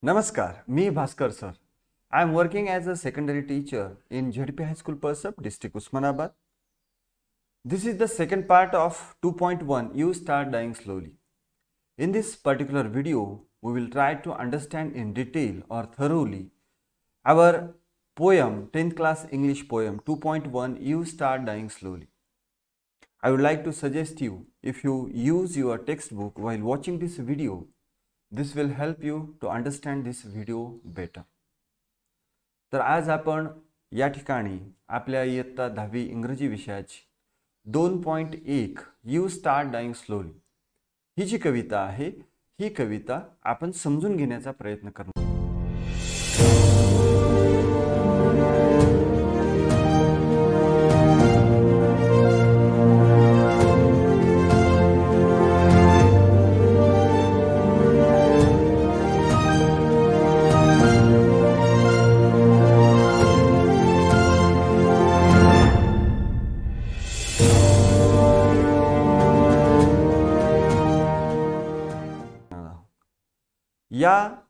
Namaskar, me Bhaskar sir. I am working as a secondary teacher in ZP High School Persap, district Usmanabad. This is the second part of 2.1 You Start Dying Slowly. In this particular video, we will try to understand in detail or thoroughly our poem, 10th class English poem 2.1 You Start Dying Slowly. I would like to suggest you if you use your textbook while watching this video, this will help you to understand this video better तर आज आपण या ठिकाणी आपल्या इयत्ता दहावी इंग्रजी विषयाची दोन पॉईंट एक यू स्टार्ट डाईंग स्लोली ही जी कविता आहे ही कविता आपण समजून घेण्याचा प्रयत्न करणार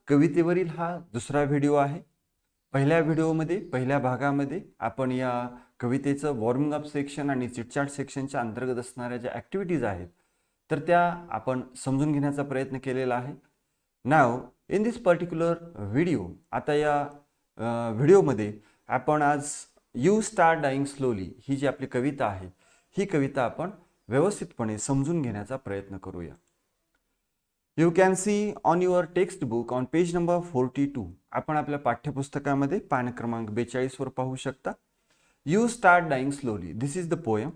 कवितेवरील हा दुसरा व्हिडिओ आहे. पहिल्या व्हिडिओमध्ये पहिल्या भागामध्ये आपण या कवितेचं वॉर्मिंग अप सेक्शन आणि चिटचाट सेक्शनच्या अंतर्गत असणाऱ्या ज्या ॲक्टिव्हिटीज आहेत तर त्या आपण समजून घेण्याचा प्रयत्न केलेला आहे. Now in this particular video आता या व्हिडिओमध्ये आपण आज यू स्टार डाईंग स्लोली ही जी आपली कविता आहे ही कविता आपण व्यवस्थितपणे समजून घेण्याचा प्रयत्न करूया. You can see on your textbook on page number forty two आपण आपल्या पाठ्यपुस्तकामध्ये पान क्रमांक बेचाळीसवर पाहू शकता. You start dying slowly this is the poem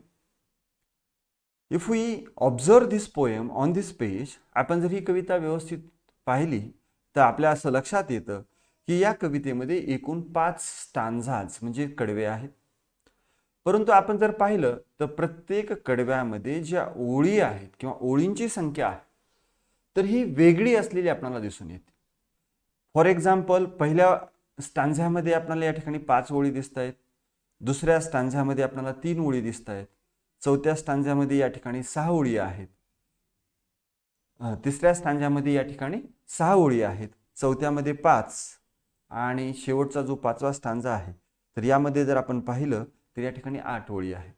if we observe this poem on this page आपण जर ही कविता व्यवस्थित पाहिली तर आपल्या असं लक्षात येतं की या कवितेमध्ये एकूण पाच स्टांझाज म्हणजे कडवे आहेत. परंतु आपण जर पाहिलं तर प्रत्येक कडव्यामध्ये ज्या ओळी आहेत किंवा ओळींची संख्या आहे तर ही वेगळी असलेली आपल्याला दिसून येते. फॉर एक्झाम्पल पहिल्या स्टांझ्यामध्ये आपल्याला या ठिकाणी पाच ओळी दिसत आहेत. दुसऱ्या स्टांझ्यामध्ये आपल्याला तीन ओळी दिसत आहेत. चौथ्या स्टांझ्यामध्ये या ठिकाणी सहा ओळी आहेत. तिसऱ्या स्टांझ्यामध्ये या ठिकाणी सहा ओळी आहेत. चौथ्यामध्ये पाच आणि शेवटचा जो पाचवा स्टांजा आहे तर यामध्ये जर आपण पाहिलं तर या ठिकाणी आठ ओळी आहेत.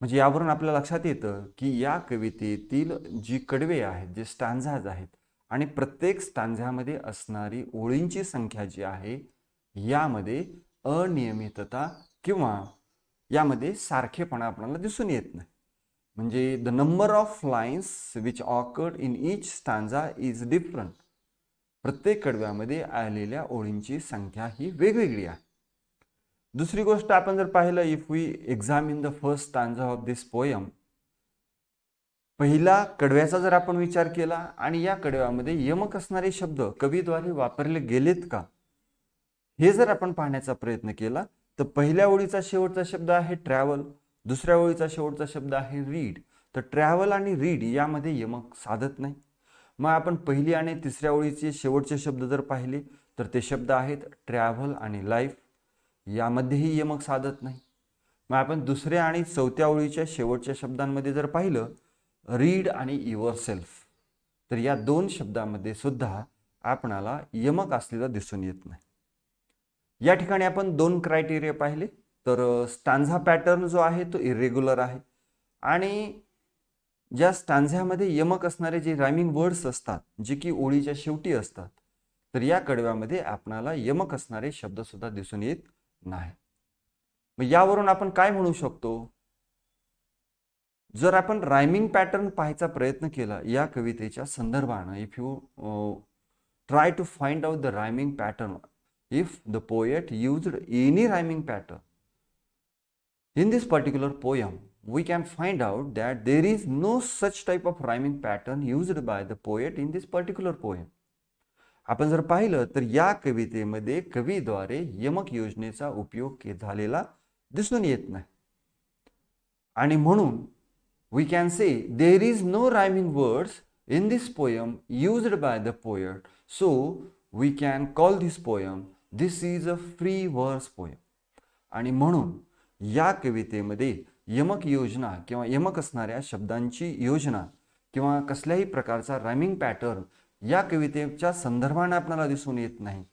म्हणजे यावरून आपल्या लक्षात येतं की या कवितेतील जी कडवे आहेत जे स्टांझाज आहेत आणि प्रत्येक स्टांझ्यामध्ये असणारी ओळींची संख्या जी आहे यामध्ये अनियमितता किंवा यामध्ये सारखेपणा आपल्याला दिसून येत नाही. म्हणजे the number of lines which occurred in each stanza is different प्रत्येक कडव्यामध्ये आलेल्या ओळींची संख्या ही वेगवेगळी आहे. दुसरी गोष्ट आपण जर पाहिलं if we examine the first stanza of this poem पहिला कडव्याचा जर आपण विचार केला आणि या कडव्यामध्ये यमक असणारे शब्द कवीद्वारे वापरले गेलेत का? हे जर आपण पाहण्याचा प्रयत्न केला तर पहिल्या ओळीचा शेवटचा शब्द आहे ट्रॅव्हल दुसऱ्या ओळीचा शेवटचा शब्द आहे रीड तर ट्रॅव्हल आणि रीड यामध्ये यमक साधत नाही. मग आपण पहिली आणि तिसऱ्या ओळीचे शेवटचे शब्द जर पाहिले तर ते शब्द आहेत ट्रॅव्हल आणि लाईफ यामध्येही यमक साधत नाही. मग आपण दुसऱ्या आणि चौथ्या ओळीच्या शेवटच्या शब्दांमध्ये जर पाहिलं रीड आणि युअर सेल्फ तर या दोन शब्दामध्ये सुद्धा आपणाला यमक असलेला दिसून येत नाही. या ठिकाणी आपण दोन क्रायटेरिया पाहिले तर स्टांझा पॅटर्न जो आहे तो इरेग्युलर आहे आणि ज्या स्टांझ्यामध्ये यमक असणारे जे रायमिंग वर्ड्स असतात जे की ओळीच्या शेवटी असतात तर या कडव्यामध्ये आपणाला यमक असणारे शब्दसुद्धा दिसून येत नाही मग यावरून आपण काय म्हणू शकतो जर आपण रायमिंग पॅटर्न पाहायचा प्रयत्न केला या कवितेच्या संदर्भानं if you try to find out the rhyming pattern if the poet used any rhyming pattern in this particular poem we can find out that there is no such type of rhyming pattern used by the poet in this particular poem. आपण जर पाहिलं तर या कवितेमध्ये कवीद्वारे यमक योजनेचा उपयोग झालेला दिसून येत नाही. आणि म्हणून we can say there is no rhyming words in this poem used by the poet so we can call this poem this is a free verse poem आणि म्हणून या कवितेमध्ये यमक योजना किंवा यमक असणाऱ्या शब्दांची योजना किंवा कसल्याही प्रकारचा रायमिंग पॅटर्न या कवितेच्या संदर्भाने आपल्याला दिसून येत नाही.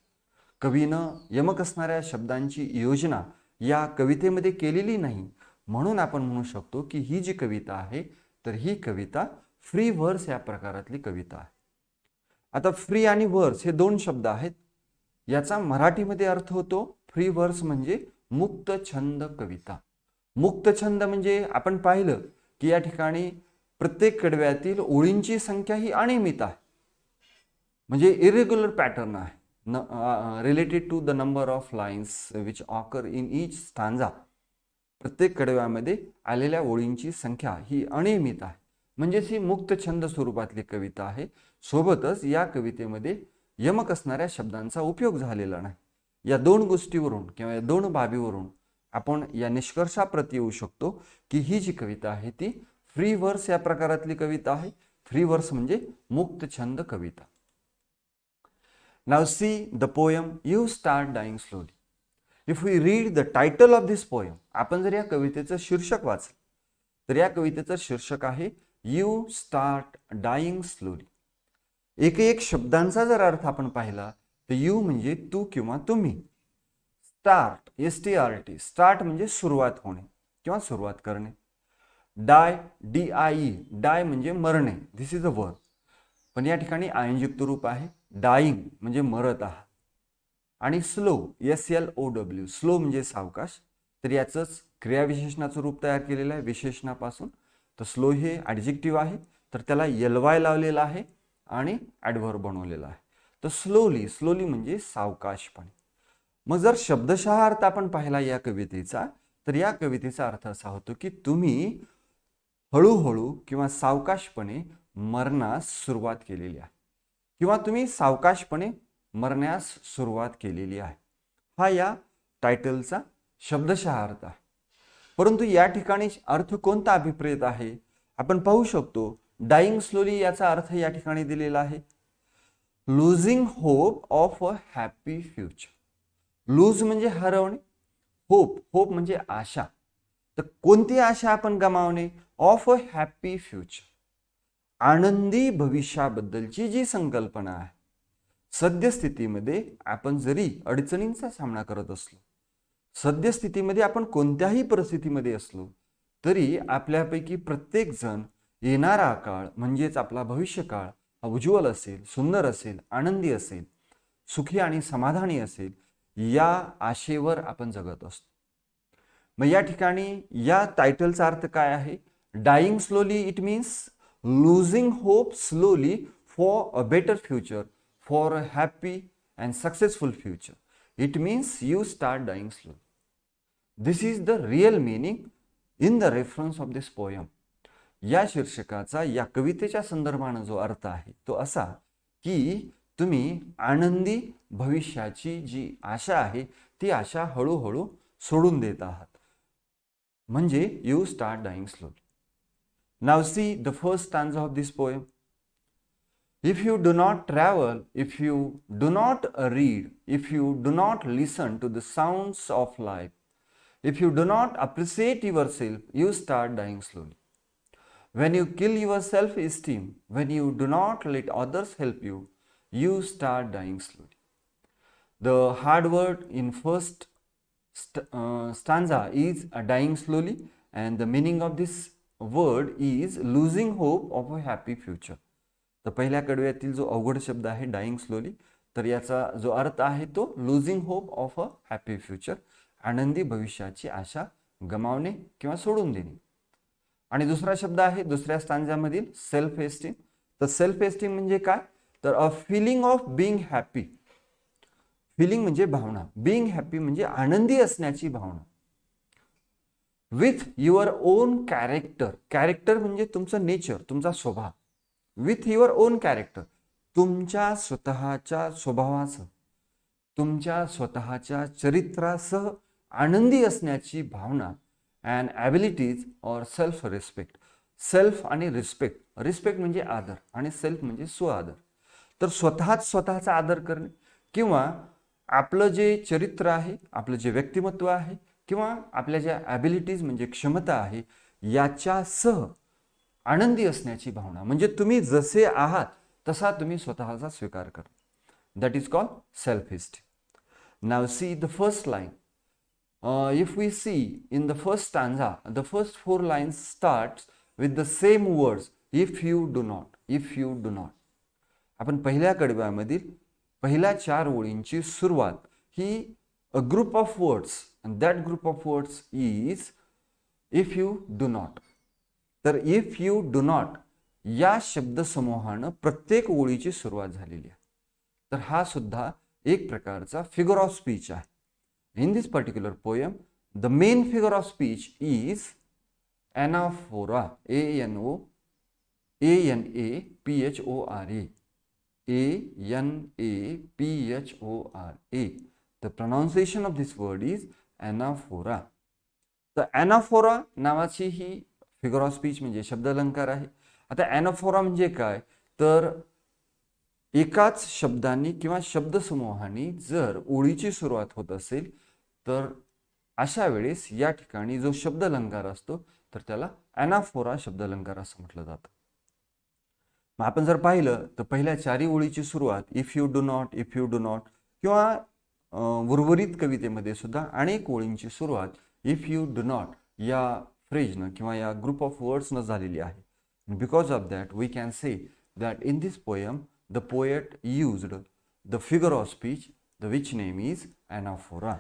कवीनं यमक असणाऱ्या शब्दांची योजना या कवितेमध्ये केलेली नाही. म्हणून आपण म्हणू शकतो की ही जी कविता आहे तर ही कविता फ्री वर्स या प्रकारातली कविता आहे. आता फ्री आणि वर्स हे दोन शब्द आहेत. याचा मराठीमध्ये अर्थ होतो फ्री वर्स म्हणजे मुक्त छंद कविता. मुक्त छंद म्हणजे आपण पाहिलं की या ठिकाणी प्रत्येक कडव्यातील ओळींची संख्या ही अनियमित आहे. म्हणजे इरेग्युलर पॅटर्न आहे. न related to the number of lines which occur in each stanza प्रत्येक कडव्यामध्ये आलेल्या ओळींची संख्या ही अनियमित आहे. म्हणजेच ही मुक्त छंद स्वरूपातली कविता आहे. सोबतच या कवितेमध्ये यमक असणाऱ्या शब्दांचा उपयोग झालेला नाही. या दोन गोष्टीवरून किंवा या दोन बाबीवरून आपण या निष्कर्षाप्रती येऊ शकतो की ही जी कविता आहे ती फ्री वर्स या प्रकारातली कविता आहे. फ्री वर्स म्हणजे मुक्त छंद कविता. Now see the poem you Start Dying slowly If we read the title of this poem आपण जर या कवितेचं शीर्षक वाचलं तर या कवितेचं शीर्षक आहे यू स्टार्ट डाईंग स्लोली एक एक शब्दांचा जर अर्थ आपण पाहिला तर यू म्हणजे तू किंवा तुम्ही. Start S T R T start म्हणजे सुरुवात होणे किंवा सुरुवात करणे. Die D I E die म्हणजे मरणे. दिस इज अ वर्ड पण या ठिकाणी आयनयुक्त रूप आहे. डाईंग म्हणजे मरत आहात. आणि slow S L O W slow म्हणजे सावकाश. तर याचंच क्रियाविशेषणाचं रूप तयार केलेलं आहे विशेषणापासून. तर स्लो हे ॲडजेक्टिव्ह आहे. तर त्याला यलवाय लावलेला आहे आणि ॲडव्हर बनवलेला आहे. तर स्लोली स्लोली म्हणजे सावकाशपणे. मग जर शब्दशः अर्थ आपण पाहिला या कवितेचा तर या कवितेचा अर्थ असा होतो की तुम्ही हळूहळू किंवा सावकाशपणे मरण्यास सुरुवात केलेली आहे. किंवा तुम्ही सावकाशपणे मरण्यास सुरुवात केलेली आहे. हा या टायटलचा शब्दशः अर्थ आहे. परंतु या ठिकाणी अर्थ कोणता अभिप्रेत आहे? आपण पाहू शकतो डाईंग स्लोली याचा अर्थ या ठिकाणी दिलेला आहे. Losing hope of a happy future lose म्हणजे हरवणे होप होप म्हणजे आशा. तर कोणती आशा आपण गमावणे? ऑफ अ हॅपी फ्युचर आनंदी भविष्याबद्दलची जी संकल्पना आहे सद्यस्थितीमध्ये आपण जरी अडचणींचा सामना करत असलो सद्यस्थितीमध्ये आपण कोणत्याही परिस्थितीमध्ये असलो तरी आपल्यापैकी प्रत्येक जण येणारा काळ म्हणजेच आपला भविष्यकाळ हा उज्ज्वल असेल सुंदर असेल आनंदी असेल सुखी आणि समाधानी असेल या आशेवर आपण जगत असतो. मग या ठिकाणी या टायटलचा अर्थ काय आहे? Dying slowly it means losing hope slowly for a better future for a happy and successful future it means you start dying slowly. This is the real meaning in the reference of this poem या शीर्षकाचा या कवितेच्या संदर्भानं जो अर्थ आहे तो असा की तुम्ही आनंदी भविष्याची जी आशा आहे ती आशा हळूहळू सोडून देत आहात. म्हणजे you start dying slowly Now see the first stanza of this poem. If you do not travel, if you do not read, if you do not listen to the sounds of life, if you do not appreciate yourself, you start dying slowly. When you kill your self esteem, when you do not let others help you, you start dying slowly. The hard word in first st uh, stanza is dying slowly, and the meaning of this word is losing hope of a happy future तर पहिल्या कडव्यातील जो अवघड शब्द आहे dying slowly तर याचा जो अर्थ आहे तो losing hope of a happy future आनंदी भविष्याची आशा गमावणे किंवा सोडून देणे. आणि दुसरा शब्द आहे दुसऱ्या स्थांजामधील सेल्फ एस्टीम तर सेल्फ एस्टीम म्हणजे काय? तर a feeling of being happy feeling म्हणजे भावना. बिंग हॅपी म्हणजे आनंदी असण्याची भावना. With your own character character म्हणजे तुमचं नेचर तुमचा स्वभाव. विथ युअर ओन कॅरेक्टर तुमच्या स्वतःच्या स्वभावासह तुमच्या स्वतःच्या चरित्रासह आनंदी असण्याची भावना and abilities or self respect self आणि रिस्पेक्ट रिस्पेक्ट म्हणजे आदर आणि सेल्फ म्हणजे स्वआदर तर स्वतःच स्वतःचा आदर करणे किंवा आपलं जे चरित्र आहे आपलं जे व्यक्तिमत्व आहे किंवा आपल्या ज्या ॲबिलिटीज म्हणजे क्षमता आहे याच्यासह आनंदी असण्याची भावना. म्हणजे तुम्ही जसे आहात तसा तुम्ही स्वतःचा स्वीकार करा. That is call self history now see the first line if we see in the first stanza the first four lines start with the same words if you do not if you do not आपण पहिल्या कडव्यामधील पहिल्या चार ओळींची सुरुवात ही a group of words and that group of words is if you do not तर if you do not या शब्दसमूहानं प्रत्येक ओळीची सुरुवात झालेली आहे. तर हा सुद्धा एक प्रकारचा फिगर ऑफ स्पीच आहे. In this particular poem the main figure of speech is anaphora A N O A N A P H O R A A N A P H O R A the pronunciation of this word is anaphora तर anaphora नावाची ही figure of speech म्हणजे शब्द अलंकार आहे. आता ॲनाफोरा म्हणजे काय? तर एकाच शब्दांनी किंवा शब्दसमूहाने जर ओळीची सुरुवात होत असेल तर अशा वेळेस या ठिकाणी जो शब्द अलंकार असतो तर त्याला ॲनाफोरा शब्दलंकार असं म्हटलं जातं. मग आपण जर पाहिलं तर पहिल्या चारी ओळीची सुरुवात if you do not if you do not किंवा उर्वरित कवितेमध्ये सुद्धा अनेक ओळींची सुरुवात इफ यू डू नॉट या फ्रेजनं किंवा या ग्रुप ऑफ वर्ड्सनं झालेली आहे. Because of that we can say that in this poem the poet used the figure of speech the which name is anaphora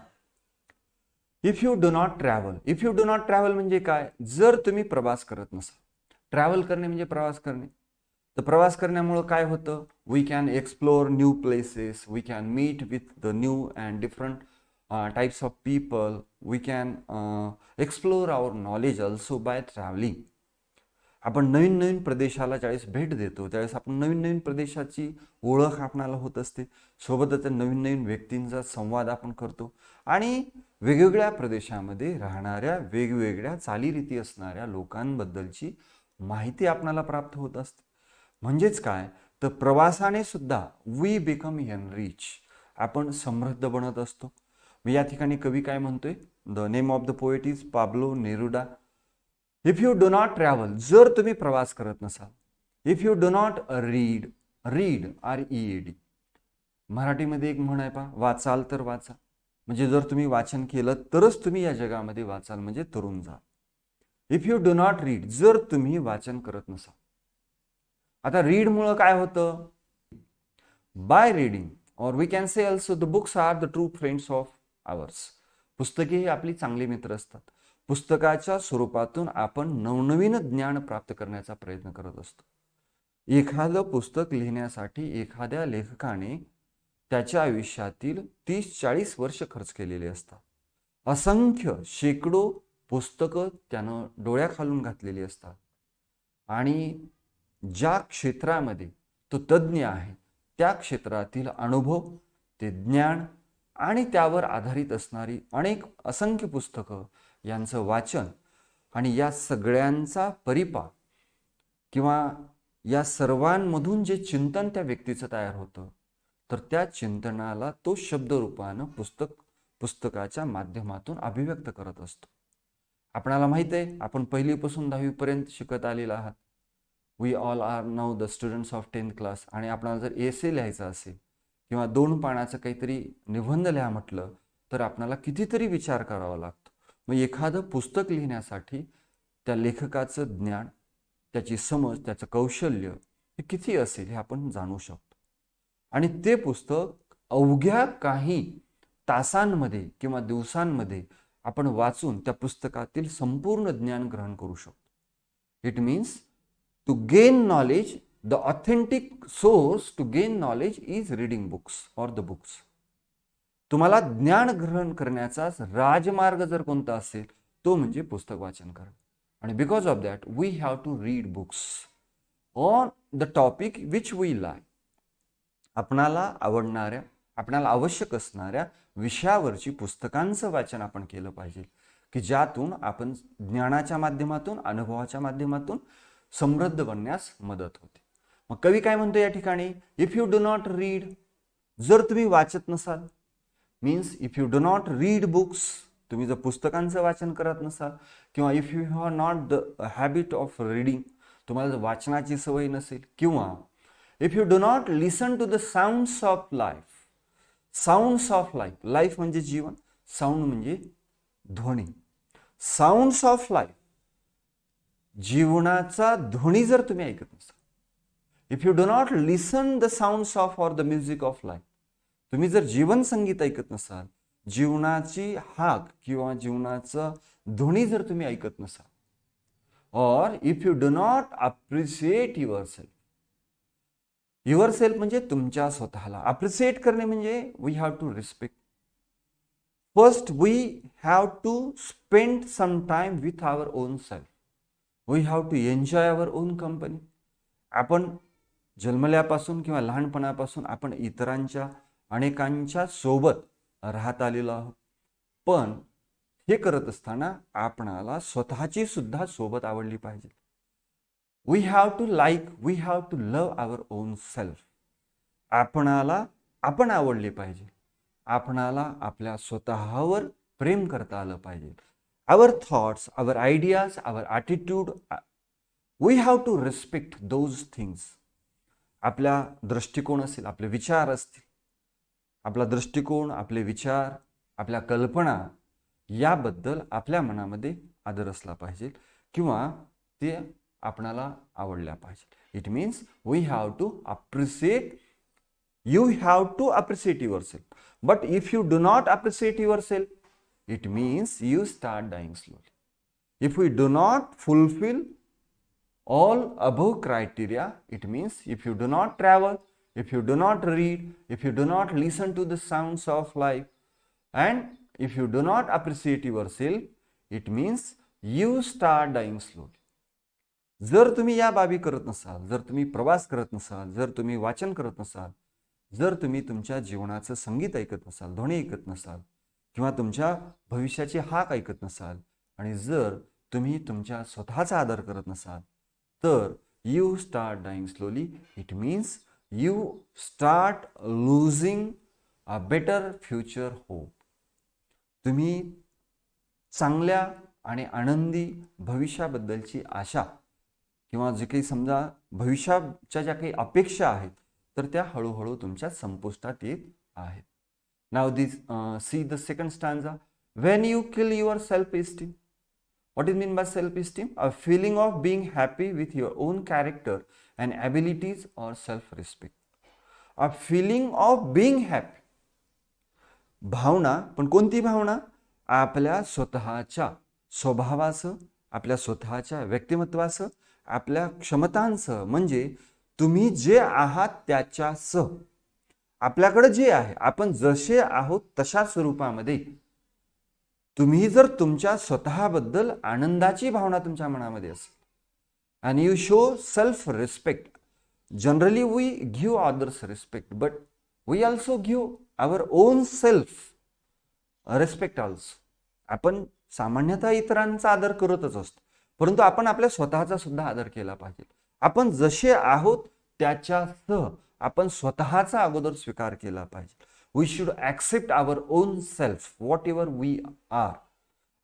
if you do not travel if you do not travel म्हणजे काय? जर तुम्ही प्रवास करत नसाल. Travel करणे म्हणजे प्रवास करणे. तर प्रवास करण्यामुळं काय होतं? We can places. New places we can meet with the new and different types of people we can explore our knowledge also by travelling आपण नवीन नवीन प्रदेशाला ज्यावेळेस भेट देतो त्यावेळेस आपण नवीन नवीन प्रदेशाची ओळख आपणाला होत असते. सोबतच नवीन नवीन व्यक्तींचा संवाद आपण करतो. आणि वेगवेगळ्या प्रदेशामध्ये राहणाऱ्या वेगवेगळ्या चालीरीती असणाऱ्या लोकांबद्दलची माहिती आपणाला प्राप्त होत असते. म्हणजेच काय? तर प्रवासाने सुद्धा वी बिकम एनरिच आपण समृद्ध बनत असतो. या ठिकाणी कवी काय म्हणतोय? The name of the poet is Pablo Neruda if you do not travel जर तुम्ही प्रवास करत नसाल if you do not read read R E D मराठीमध्ये एक म्हण आहे पा वाचाल तर वाचा. म्हणजे जर तुम्ही वाचन केलं तरच तुम्ही या जगामध्ये वाचाल म्हणजे तरुण जा if you do not read जर तुम्ही वाचन करत नसाल आता रीडमुळं काय होतं? By reading or we can say also the books are the true friends of ours पुस्तके ही आपली चांगली मित्र असतात. पुस्तकाच्या स्वरूपातून आपण नवनवीन ज्ञान प्राप्त करण्याचा प्रयत्न करत असतो. एखादं पुस्तक लिहिण्यासाठी एखाद्या लेखकाने त्याच्या आयुष्यातील तीस चाळीस वर्ष खर्च केलेले असतात. असंख्य शेकडो पुस्तकं त्यानं डोळ्याखालून घातलेली असतात. आणि ज्या क्षेत्रामध्ये तो तज्ज्ञ आहे त्या क्षेत्रातील अनुभव ते ज्ञान आणि त्यावर आधारित असणारी अनेक असंख्य पुस्तकं यांचं वाचन आणि या सगळ्यांचा परिपाक किंवा या सर्वांमधून जे चिंतन त्या व्यक्तीचं तयार होतं तर त्या चिंतनाला तो शब्दरूपानं पुस्तक पुस्तकाच्या माध्यमातून अभिव्यक्त करत असतो. आपणाला माहीत आहे आपण पहिलीपासून दहावीपर्यंत शिकत आलेला आहात. We all are now the students of tenth class आणि आपणाला जर एस ए लिहायचं असेल किंवा दोन पाण्याचं काहीतरी निबंध लिहा म्हटलं तर आपल्याला कितीतरी विचार करावा लागतो. मग एखादं पुस्तक लिहिण्यासाठी त्या लेखकाचं ज्ञान त्याची समज त्याचं कौशल्य हे किती असेल हे आपण जाणू शकतो. आणि ते पुस्तक अवघ्या काही तासांमध्ये किंवा दिवसांमध्ये आपण वाचून त्या पुस्तकातील संपूर्ण ज्ञान ग्रहण करू शकतो. It means to gain knowledge the authentic source to gain knowledge is reading books or the books तुम्हाला ज्ञान ग्रहण करण्याचा राजमार्ग जर कोणता असेल तो म्हणजे पुस्तक वाचन करा आणि because of that we have to read books on the topic which we like आपणाला आवडणाऱ्या आपणाला आवश्यक असणाऱ्या विषयावरची पुस्तकांचं वाचन आपण केलं पाहिजे की ज्यातून आपण ज्ञानाच्या माध्यमातून अनुभवाच्या माध्यमातून समृद्ध बनण्यास मदत होते. मग कवी काय म्हणतो या ठिकाणी? If you do not read जर तुम्ही वाचत नसाल means if you do not read books तुम्ही जर पुस्तकांचं वाचन करत नसाल किंवा if you have not the habit of reading तुम्हाला जर वाचनाची सवय नसेल किंवा if you do not listen to the sounds of life sounds of life life म्हणजे जीवन साऊंड म्हणजे ध्वनी. साऊंड्स ऑफ लाईफ जीवनाचा ध्वनी जर तुम्ही ऐकत नसाल if you do not listen the sounds of or the music of life तुम्ही जर जीवन संगीत ऐकत नसाल जीवनाची हाक किंवा जीवनाचं ध्वनी जर तुम्ही ऐकत नसाल or if you do not appreciate your self your self म्हणजे तुमच्या स्वतःला. अप्रिशिएट करणे म्हणजे we have to respect first we have to spend some time with our own self we have to enjoy our own company आपण जन्मल्यापासून किंवा लहानपणापासून आपण इतरांच्या अनेकांच्या सोबत राहत आलेलो आहोत. पण हे करत असताना आपणाला स्वतःची सुद्धा सोबत आवडली पाहिजे. We have to like we have to love our own self आपणाला आपण आवडले पाहिजे. आपणाला आपल्या स्वतःवर प्रेम करता आलं पाहिजे. Our thoughts our ideas our attitude, we have to respect those things आपल्या दृष्टिकोन असेल आपले विचार असतील. आपला दृष्टिकोन आपले विचार आपल्या कल्पना याबद्दल आपल्या मनामध्ये आदर असला पाहिजे किंवा ते आपणाला आवडल्या पाहिजे. It means we have to appreciate you have to appreciate your self but if you do not appreciate your self It means you start dying slowly. If we do not fulfill all above criteria it means if you do not travel if you do not read if you do not listen to the sounds of life and if you do not appreciate yourself it means you start dying slowly जर तुम्ही या बाबी करत नसाल जर तुम्ही प्रवास करत नसाल जर तुम्ही वाचन करत नसाल जर तुम्ही तुमच्या जीवनाचं संगीत ऐकत नसाल ध्वनी ऐकत नसाल किंवा तुमच्या भविष्याची हाक ऐकत नसाल आणि जर तुम्ही तुमच्या स्वतःचा आदर करत नसाल तर you start dying slowly it means you start losing a better future hope तुम्ही चांगल्या आणि आनंदी भविष्याबद्दलची आशा किंवा जे काही समजा भविष्याच्या ज्या काही अपेक्षा आहेत तर त्या हळूहळू तुमच्या संपुष्टात येत आहेत. Now this, uh, see the second stanza. When you kill your self-esteem, What is mean by self-esteem? A feeling of being happy with your own character and abilities or self-respect. A feeling of being happy. भावना पण कोणती भावना आपल्या स्वतःच्या स्वभावाचं आपल्या स्वतःच्या व्यक्तिमत्वाचं आपल्या क्षमतांसह म्हणजे तुम्ही जे आहात त्याच्यासह आपल्याकडे जे आहे आपण जसे आहोत तशा स्वरूपामध्ये. तुम्ही जर तुमच्या स्वतःबद्दल आनंदाची भावना तुमच्या मनामध्ये असेल and you show self respect generally we give others respect but we also give our own self respect also आपण सामान्यतः इतरांचा आदर करतच असतो परंतु आपण आपल्या स्वतःचा सुद्धा आदर केला पाहिजे. आपण जसे आहोत त्याच्यासह आपण स्वतःचा अगोदर स्वीकार केला पाहिजे. We should accept our own self whatever we are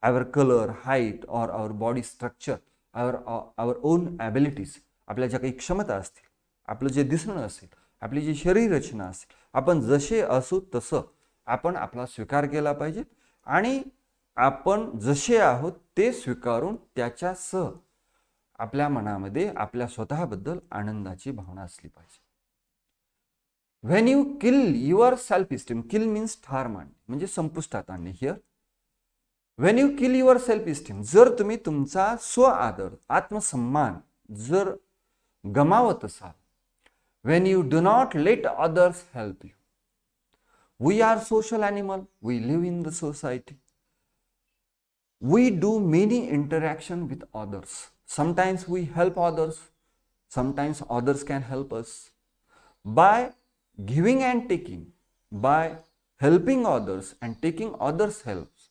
our colour height or our body structure our our own abilities आपल्या ज्या काही क्षमता असतील आपलं जे दिसणं असेल आपली जी शरीर रचना असेल आपण जसे असू तसं आपण आपला स्वीकार केला पाहिजे आणि आपण जसे आहोत ते स्वीकारून त्याच्यासह आपल्या मनामध्ये आपल्या स्वतःबद्दल आनंदाची भावना असली पाहिजे. when you kill your self esteem kill means ठार मांडणे म्हणजे संपुष्टात आणणे here when you kill your self esteem जर तुम्ही तुमचा स्व आदर आत्मसन्मान जर गमावत असाल when you do not let others help you we are social animal we live in the society we do many interaction with others sometimes we help others sometimes others can help us by giving and taking by helping others and taking others helps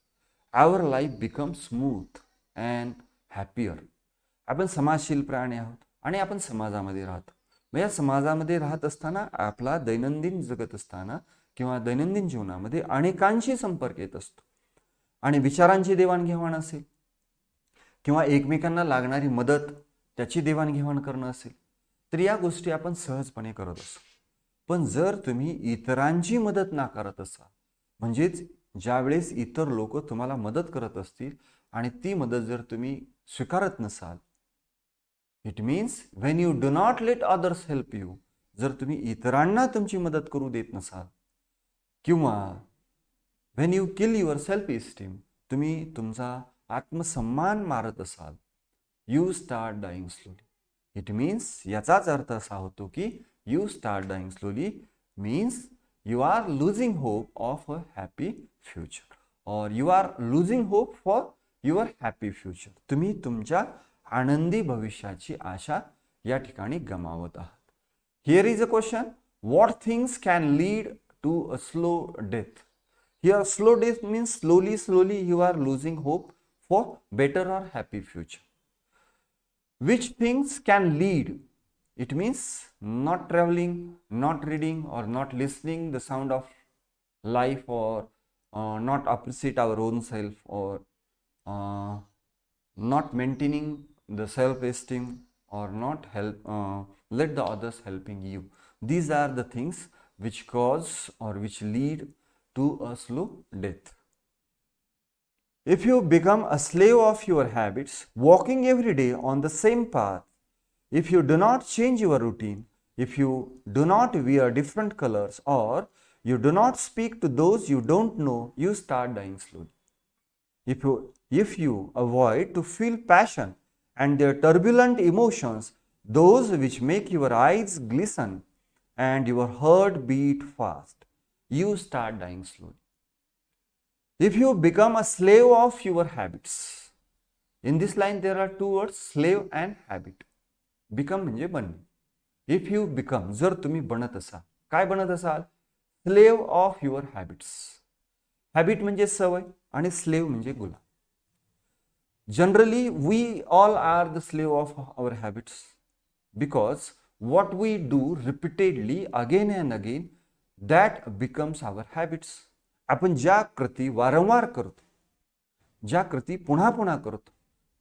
our life becomes smooth and happier आपण समाजशील प्राणी आहोत आणि आपण समाजामध्ये राहतो. मग या समाजामध्ये राहत असताना आपला दैनंदिन जगत असताना किंवा दैनंदिन जीवनामध्ये अनेकांशी संपर्क येत असतो. आणि विचारांची देवाणघेवाण असेल किंवा एकमेकांना लागणारी मदत त्याची देवाणघेवाण करणं असेल तर या गोष्टी आपण सहजपणे करत असतो. पण जर तुम्ही इतरांची मदत नाकारत असाल म्हणजेच ज्यावेळेस इतर लोक तुम्हाला मदत करत असतील आणि ती मदत जर तुम्ही स्वीकारत नसाल it means when you do not let others help you जर तुम्ही इतरांना तुमची मदत करू देत नसाल किंवा when you kill your self esteem तुम्ही तुमचा आत्मसन्मान मारत असाल you start dying slowly it means याचाच अर्थ असा होतो की you start dying slowly means you are losing hope of a happy future. Or you are losing hope for your happy future तुम्ही तुमच्या आनंदी भविष्याची आशा या ठिकाणी गमावत आहात. Here is a question what things can lead to a slow death here slow death means slowly slowly you are losing hope for better or happy future which things can lead it means not traveling not reading or not listening the sound of life or uh, not appreciate our own self or uh, not maintaining the self esteem or not help uh, let the others helping you. These are the things which cause or which lead to a slow death. If you become a slave of your habits, walking every day on the same path, if you do not change your routine, if you do not wear different colors, or you do not speak to those you don't know, you start dying slowly. If you, if you avoid to feel passion and their turbulent emotions, those which make your eyes glisten and your heart beat fast, you start dying slowly. If you become a slave of your habits, in this line there are two words slave and habit. Become म्हणजे बनणे if you become जर तुम्ही बनत असाल. काय बनत असाल? Slave of your habits habit म्हणजे सवय आणि स्लेव म्हणजे गुलाम. Generally we all are the slave of our habits because what we do repeatedly again and again that becomes our habits आपण ज्या कृती वारंवार करतो ज्या कृती पुन्हा पुन्हा करतो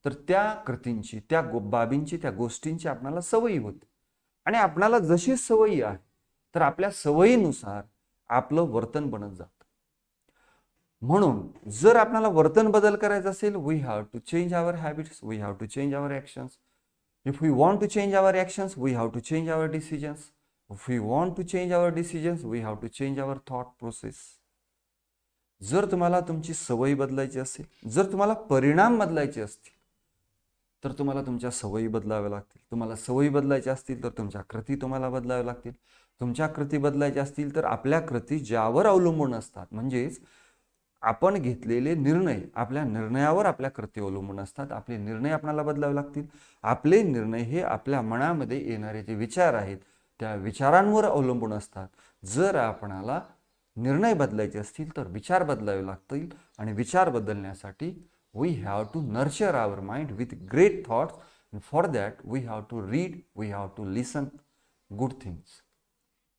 तर त्या कृतींची त्या गो बाबींची त्या गोष्टींची आपणाला सवयी होते. आणि आपणाला जशी सवयी आहे तर आपल्या सवयीनुसार आपलं वर्तन बनत जातं. म्हणून जर आपल्याला वर्तन बदल करायचं असेल we have to change our habits we have to change our actions if we want to change our actions we have to change our decisions if we want to change our decisions we have to change our thought process जर तुम्हाला तुमची सवयी बदलायची असेल जर तुम्हाला परिणाम बदलायचे असतील तर तुम्हाला तुमच्या सवयी बदलाव्या लागतील. तुम्हाला सवयी बदलायच्या असतील तर तुमच्या कृती तुम्हाला बदलाव्या लागतील. तुमच्या कृती बदलायच्या असतील तर आपल्या कृती ज्यावर अवलंबून असतात. म्हणजेच आपण घेतलेले निर्णय आपल्या निर्णयावर आपल्या कृती अवलंबून असतात. आपले निर्णय आपणाला बदलावे लागतील. आपले निर्णय हे आपल्या मनामध्ये येणारे जे विचार आहेत त्या विचारांवर अवलंबून असतात. जर आपणाला निर्णय बदलायचे असतील तर विचार बदलावे लागतील आणि विचार बदलण्यासाठी we have to our mind mind with great thoughts for that we have to read we have to listen good things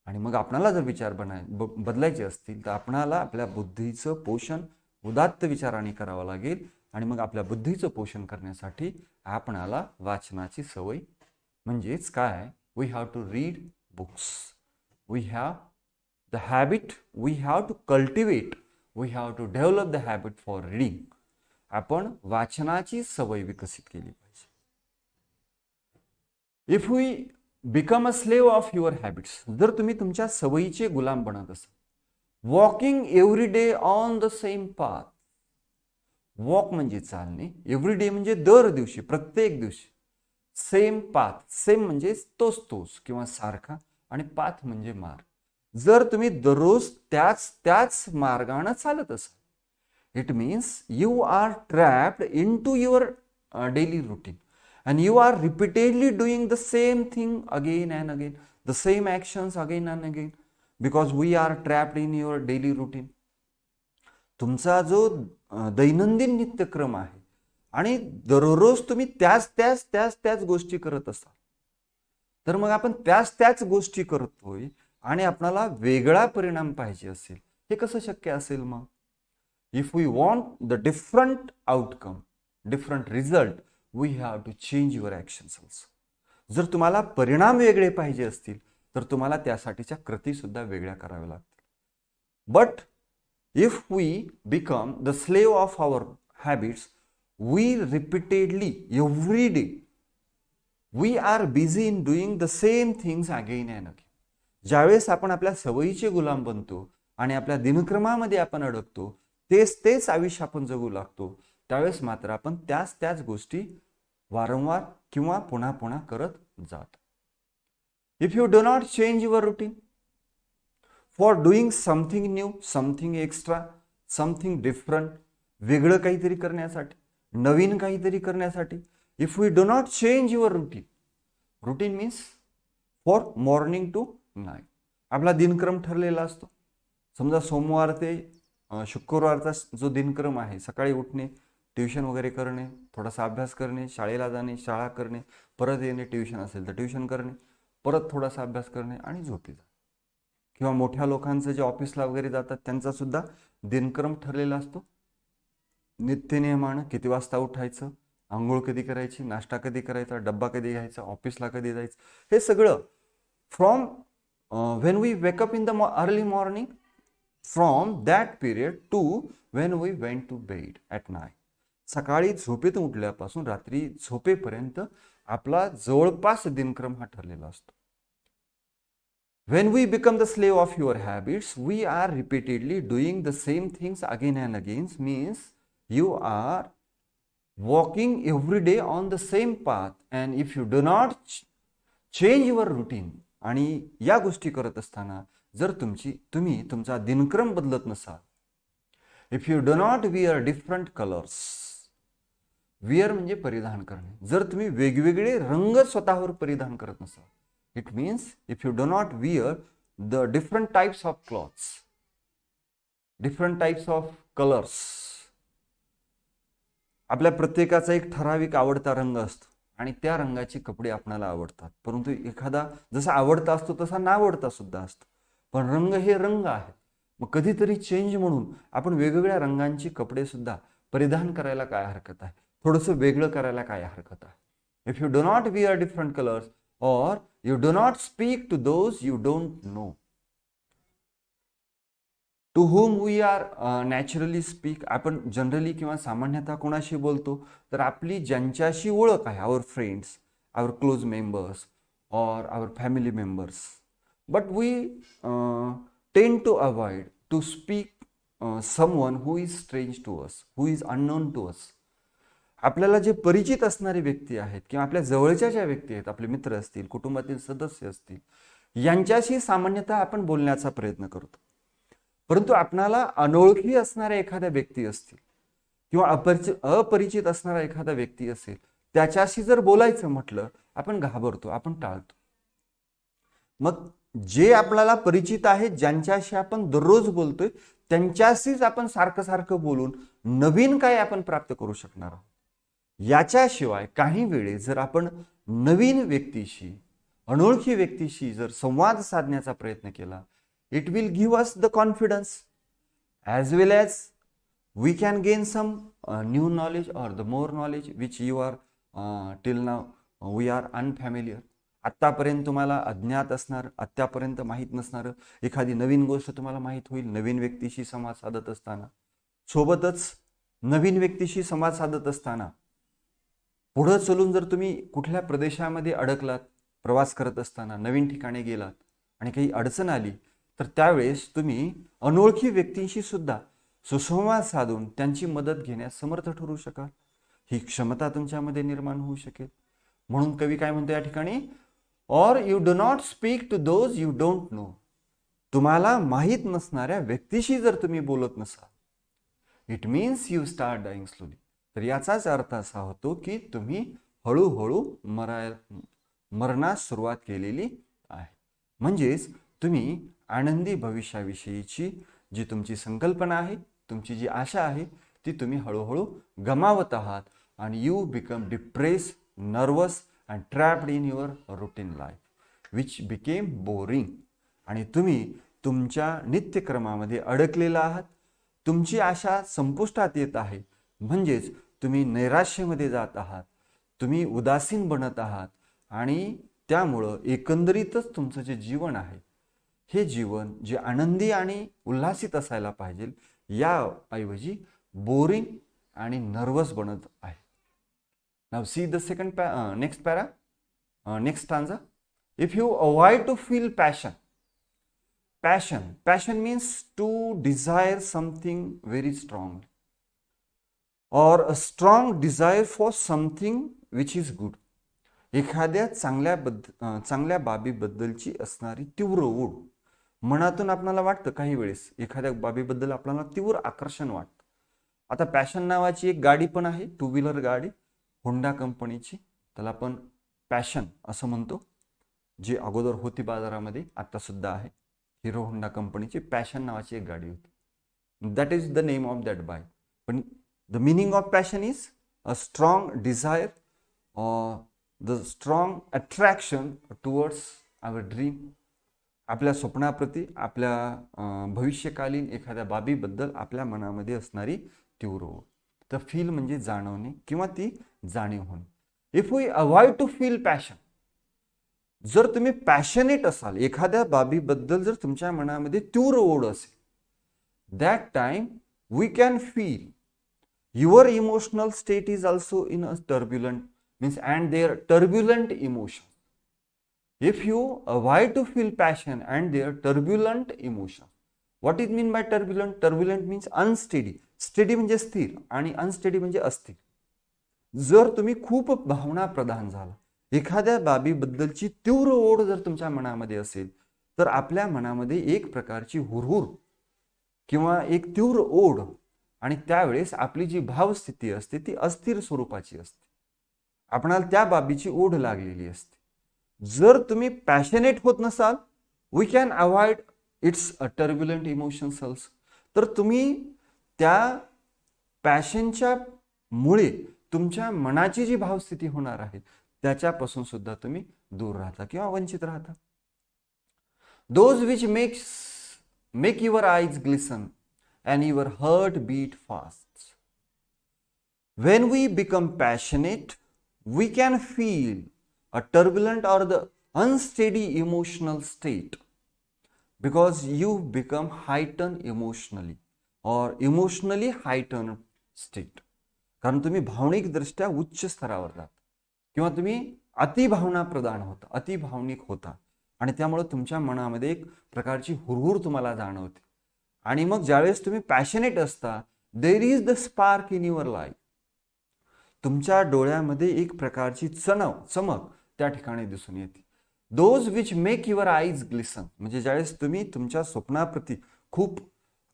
आणि मग आपणाला जर विचार बनाय ब बदलायचे असतील तर आपणाला आपल्या बुद्धीचं पोषण उदात्त विचाराने करावं लागेल. आणि मग आपल्या बुद्धीचं पोषण करण्यासाठी आपणाला वाचनाची सवय म्हणजेच काय? We have to read books we have the habit we have to cultivate we have to develop the habit for reading आपण वाचनाची सवय विकसित केली पाहिजे. If we become a slave of your habits जर तुम्ही तुमच्या सवयीचे गुलाम बनत असाल walking every day on the same path walk म्हणजे चालणे एव्हरी डे म्हणजे दर दिवशी प्रत्येक दिवशी सेम पाथ सेम म्हणजे तोच तोच किंवा सारखा आणि पाथ म्हणजे मार्ग. जर तुम्ही दररोज त्याच त्याच मार्गानं चालत असाल it means you are trapped in to your daily routine and you are repeatedly doing the same thing again and again the same actions again and again because we are trapped in your daily routine तुमचा जो दैनंदिन नित्यक्रम आहे आणि दररोज तुम्ही त्याच त्याच त्याच त्याच गोष्टी करत असाल तर मग आपण त्याच त्याच गोष्टी करतोय आणि आपणाला वेगळा परिणाम पाहिजे असेल हे कसं शक्य असेल मग? If we want the different outcome, different result we have to change your actions also. जर तुम्हाला परिणाम वेगळे पाहिजे असतील तर तुम्हाला त्यासाठीच्या कृती सुद्धा वेगळ्या कराव्या लागतील but if we become the slave of our habits we repeatedly every day we are busy in doing the same things again and again ज्यावेळेस आपण आपल्या सवयीचे गुलाम बनतो आणि आपल्या दिनक्रमामध्ये आपण अडकतो तेच तेच आयुष्य आपण जगू लागतो. त्यावेळेस मात्र आपण त्याच त्याच गोष्टी वारंवार किंवा पुन्हा पुन्हा करत जात. If you do not change your routine for doing something new something extra something different वेगळं काहीतरी करण्यासाठी नवीन काहीतरी करण्यासाठी if we do not change your routine routine means for morning to night आपला दिनक्रम ठरलेला असतो. समजा सोमवार ते शुक्रवारचा जो दिनक्रम आहे सकाळी उठणे ट्युशन वगैरे करणे थोडासा अभ्यास करणे शाळेला जाणे शाळा करणे परत येणे ट्युशन असेल तर ट्युशन करणे परत थोडासा अभ्यास करणे आणि झोपी किंवा मोठ्या लोकांचं जे ऑफिसला वगैरे जातात त्यांचा सुद्धा दिनक्रम ठरलेला असतो. नित्यनियमानं किती वाजता उठायचं आंघोळ कधी करायची नाश्ता कधी करायचा डब्बा कधी घ्यायचा ऑफिसला कधी जायचं हे सगळं from when we wake up in the early morning from that period to when we went to bed at night सकाळी झोपेतून उठल्यापासून रात्री झोपेपर्यंत आपला जवळपास दिनक्रम हा ठरलेला असतो. When we become the slave of your habits we are repeatedly doing the same things again and agains means you are walking every day on the same path and if you do not change your routine आणि या गोष्टी करत असताना जर तुमची तुम्ही तुमचा दिनक्रम बदलत नसाल if you do not wear different colours wear म्हणजे परिधान करणे. जर तुम्ही वेगवेगळे रंग स्वतःवर परिधान करत नसाल it means if you do not wear the different types of clothes different types of colours आपल्या प्रत्येकाचा एक ठराविक आवडता रंग असतो आणि त्या रंगाचे कपडे आपणाला आवडतात. परंतु एखादा जसा आवडता असतो तसा नावडता सुद्धा असतो. पण रंग हे रंग आहेत. मग कधीतरी चेंज म्हणून आपण वेगवेगळ्या रंगांची कपडे सुद्धा परिधान करायला काय हरकत आहे? थोडंसं वेगळं करायला काय हरकत आहे? If you do not we are different colours or you do not speak to those you don't know to home we are naturally speak आपण जनरली किंवा सामान्यतः कोणाशी बोलतो तर आपली ज्यांच्याशी ओळख आहे our friends our close members or our family members but we uh, to to avoid to speak someone who is strange to us who is unknown to us आपल्याला जे परिचित असणारे व्यक्ती आहेत किंवा आपल्या जवळच्या ज्या व्यक्ती आहेत आपले मित्र असतील कुटुंबातील सदस्य असतील यांच्याशी सामान्यतः आपण बोलण्याचा प्रयत्न करतो. परंतु आपणाला अनोळखी असणाऱ्या एखाद्या व्यक्ती असतील किंवा अपरिचित अपरिचित असणारा एखादा व्यक्ती असेल त्याच्याशी जर बोलायचं म्हटलं आपण घाबरतो आपण टाळतो. मग जे आपल्याला परिचित आहेत ज्यांच्याशी आपण दररोज बोलतोय त्यांच्याशीच आपण सारखं सारखं बोलून नवीन काय आपण प्राप्त करू शकणार आहोत? याच्याशिवाय काही वेळे जर आपण नवीन व्यक्तीशी अनोळखी व्यक्तीशी जर संवाद साधण्याचा प्रयत्न केला it will give us the confidence as well as we can gain some new knowledge or the more knowledge which you are till now we are unfamiliar आत्तापर्यंत तुम्हाला अज्ञात असणार आत्तापर्यंत माहीत नसणारं एखादी नवीन गोष्ट तुम्हाला माहीत होईल नवीन व्यक्तीशी संवाद साधत असताना. सोबतच नवीन व्यक्तीशी संवाद साधत असताना पुढं चलून जर तुम्ही कुठल्या प्रदेशामध्ये अडकलात प्रवास करत असताना नवीन ठिकाणी गेलात आणि काही अडचण आली तर त्यावेळेस तुम्ही अनोळखी व्यक्तींशी सुद्धा सुसंवाद साधून त्यांची मदत घेण्यास समर्थ ठरू शकाल. ही क्षमता तुमच्यामध्ये निर्माण होऊ शकेल. म्हणून कवी काय म्हणतो या ठिकाणी? Or you do not speak to those you don't know तुम्हाला माहीत नसणाऱ्या व्यक्तीशी जर तुम्ही बोलत नसाल it means you start dying slowly तर याचाच अर्थ असा होतो की तुम्ही हळूहळू मराय मरणास सुरुवात केलेली आहे. म्हणजेच तुम्ही आनंदी भविष्याविषयीची जी तुमची संकल्पना आहे तुमची जी आशा आहे ती तुम्ही हळूहळू गमावत आहात आणि you become depress nervous and trapped in your routine life which became boring आणि तुम्ही तुमच्या नित्यक्रमामध्ये अडकलेला आहात. तुमची आशा संपुष्टात येत आहे. म्हणजेच तुम्ही नैराश्यमध्ये जात आहात. तुम्ही उदासीन बनत आहात. आणि त्यामुळं एकंदरीतच तुमचं जे जीवन आहे हे जीवन जे आनंदी आणि उल्हासित असायला पाहिजे याऐवजी बोरिंग आणि नर्वस बनत आहे. नाव सी द सेकंड पॅ next para next stanza. If you avoid to feel passion passion passion means to desire something very strongly or a strong desire for something which is good एखाद्या चांगल्या बद्द चांगल्या बाबीबद्दलची असणारी तीव्र ओढ मनातून आपल्याला वाटतं काही वेळेस. एखाद्या बाबीबद्दल आपल्याला तीव्र आकर्षण वाटतं. आता पॅशन नावाची एक गाडी पण आहे टू व्हीलर गाडी. होंडा कंपनीची त्याला आपण पॅशन असं म्हणतो जी अगोदर होती बाजारामध्ये आत्तासुद्धा आहे. हिरो होंडा कंपनीची पॅशन नावाची एक गाडी होती. That is the name of that by पण the meaning of passion is a strong desire the strong attraction towards our dream आपल्या स्वप्नाप्रती आपल्या uh, भविष्यकालीन एखाद्या बाबीबद्दल आपल्या मनामध्ये असणारी तीव्र ओढ. तर फील म्हणजे जाणवणे किंवा ती जाणीव होणे. If we avoid to feel passion जर तुम्ही पॅशनेट असाल एखाद्या बाबीबद्दल जर तुमच्या मनामध्ये तीव्र ओढ असेल that time we can feel your emotional state is also in a turbulent means and their turbulent emotion if you avoid to feel passion and their turbulent emotion what is mean by turbulent turbulent means unsteady steady म्हणजे स्थिर आणि unsteady म्हणजे अस्थिर. जर तुम्ही खूप भावना प्रधान झाला एखाद्या बाबीबद्दलची तीव्र ओढ जर तुमच्या मनामध्ये असेल तर आपल्या मनामध्ये एक प्रकारची हुरहुर किंवा एक तीव्र ओढ आणि त्यावेळेस आपली जी भावस्थिती असते ती अस्थिर स्वरूपाची असते. आपणाला त्या बाबीची ओढ लागलेली असते. जर तुम्ही पॅशनेट होत नसाल we can avoid it's a turbulent emotions also तर तुम्ही त्या पॅशनच्या मुळे तुमच्या मनाची जी भावस्थिती होणार आहे त्याच्यापासून सुद्धा तुम्ही दूर राहता किंवा वंचित राहता. Those which makes make your eyes glisten and your heart beat fast when we become passionate we can feel a turbulent or the unsteady emotional state because you become heighten emotionally or emotionally heighten state. कारण तुम्ही भावनिकदृष्ट्या उच्च स्तरावर जात. किंवा तुम्ही अतिभावना प्रदान होता अतिभावनिक होता. आणि त्यामुळे तुमच्या मनामध्ये एक प्रकारची हुरहुर तुम्हाला जाणवते. आणि मग ज्यावेळेस तुम्ही पॅशनेट असता there is the spark in your life तुमच्या डोळ्यामध्ये एक प्रकारची चणव चमक त्या ठिकाणी दिसून येते. Those which make your eyes glisten म्हणजे ज्यावेळेस तुम्ही तुमच्या स्वप्नाप्रती खूप